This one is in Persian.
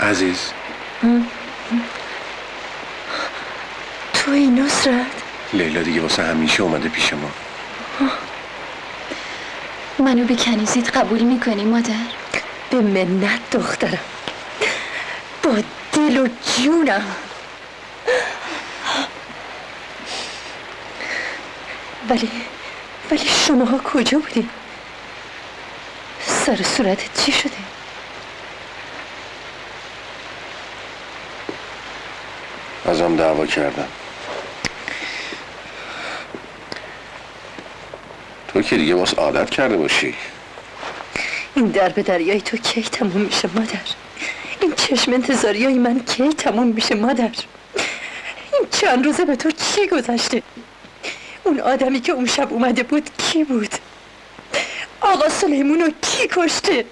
عزیز. توی نصرت؟ لیلا دیگه واسه همیشه اومده پیش ما. منو به کنیزیت قبول می‌کنی مادر؟ به منت دخترم. با دل و جونم. ولی ولی شماها کجا بودین؟ سر صورتت چی شده؟ ازم دعوا کردم تو که دیگه باز عادت کرده باشی. این در به دریای تو کی تموم میشه مادر؟ این چشم انتظاری های من کی تموم میشه مادر؟ این چند روزه به تو چی گذشته؟ اون آدمی که اون شب اومده بود کی بود؟ آقا سلیمون رو کی کشته؟